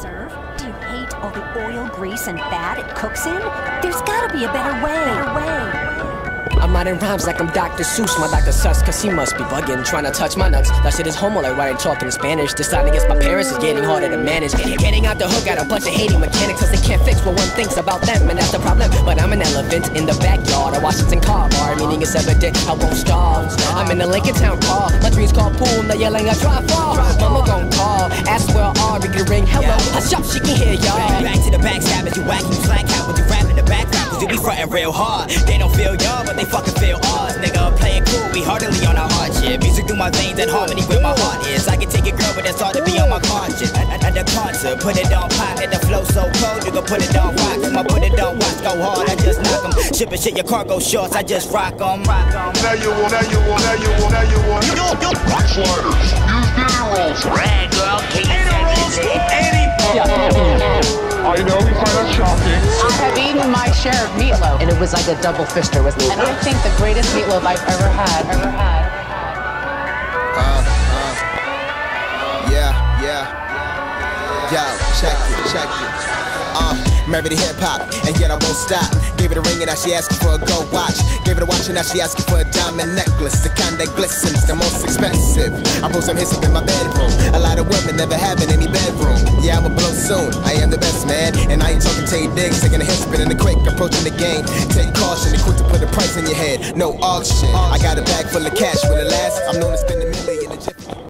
serve? Do you hate all the oil, grease, and fat it cooks in? There's gotta be a better way. Better way. I'm writing rhymes like I'm Dr. Seuss. My doctor sucks, cause he must be bugging. Trying to touch my nuts. That shit is homo, like why they talking Spanish. Deciding against my parents is getting harder to manage. Getting out the hook, got a bunch of hating mechanics, cause they can't fix what one thinks about them, and that's the problem. But I'm an elephant in the backyard of Washington car bar, meaning it's evident I won't starve. I'm in the Lincoln Town car. My dreams called pool, they're yelling, I try fall. Mama gon' ring. Hello, hush up, she can hear y'all. Back to the backstabbers, you whack, you slack out with you rap in the background, cause you be frontin' real hard. They don't feel y'all, but they fucking feel ours. Nigga, I'm playing cool, we heartily on our hardship. Music through my veins and harmony where my heart is. I can take it, girl, but that's hard to be on my conscience. At, at the concert, put it on pop, and the flow so cold, you can put it on rock. I'ma put it on watch, go hard, I just knock 'em. Shipping shit, your cargo shorts, I just rock 'em. Rock 'em. Now you want, now you want, now you want, now you want. Yo, yo, Sliders. Use diddy rolls. Share of meatloaf, And it was like a double fister with me. and I think the greatest meatloaf I've ever had. Ever had. Yeah, yeah. Yo, check it, check it. Uh, married to hip hop, and yet I won't stop. Gave it a ring and now she asking for a gold watch. Gave it a watch and now she asking for a diamond necklace. The kind that glistens, the most expensive. I post some hits up in my bedroom. A lot of women never having any bedroom. Yeah, I'ma blow soon. I am the best man, and I ain't talking Taye Diggs. Taking a hit, spinning the quick, approaching the game. Take caution, and quick to put a price in your head. No auction. I got a bag full of cash. Will it last? I'm known to spend a million.